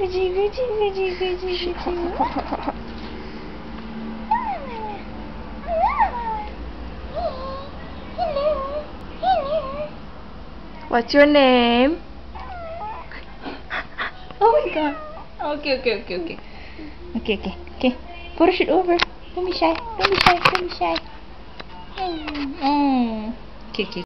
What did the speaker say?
Gucci, Gucci, Gucci, Gucci, Gucci. What's your name? Oh my god. Okay, okay, okay, okay. Okay, okay, okay. Push it over. Don't be shy. Don't be shy. Don't be shy. Mm, mm. Okay, okay.